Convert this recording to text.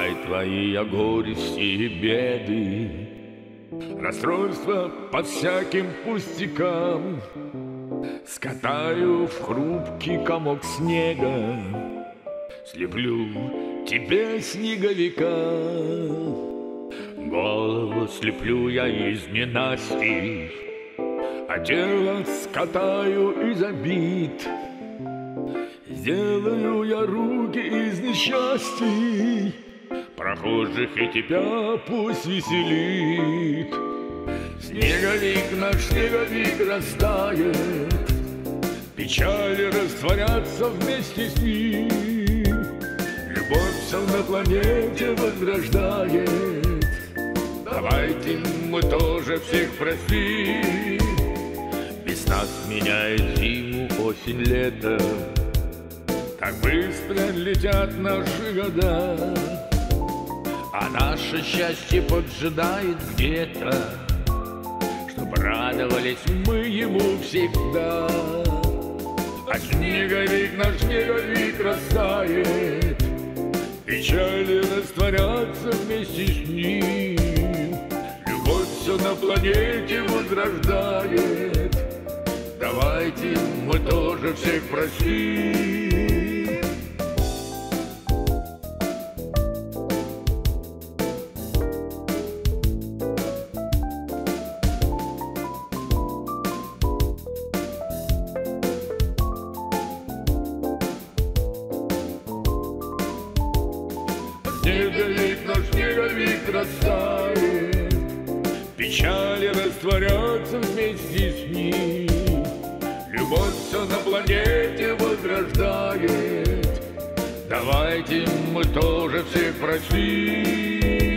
Забывай твои о горести и беды, Расстройства по всяким пустякам. Скатаю в хрупкий комок снега. Слеплю тебе снеговика. Голову слеплю я из ненастий А тело скатаю из обид. Сделаю я руки из несчастий Прохожих и тебя пусть веселит. Снеговик наш снеговик растает Печали растворятся вместе с ним. Любовь все на планете возрождает. Давайте мы тоже всех простим. Без нас меняет зиму, осень, лето. Так быстро летят наши года А наше счастье поджидает где-то Чтоб радовались мы ему всегда. А снеговик наш снеговик растает Печали растворятся вместе с ним. Любовь все на планете возрождает. Давайте мы тоже всех простим Снеговик наш снеговик растает Печали растворятся вместе с ним. Любовь все на планете возрождает. Давайте мы тоже всех простим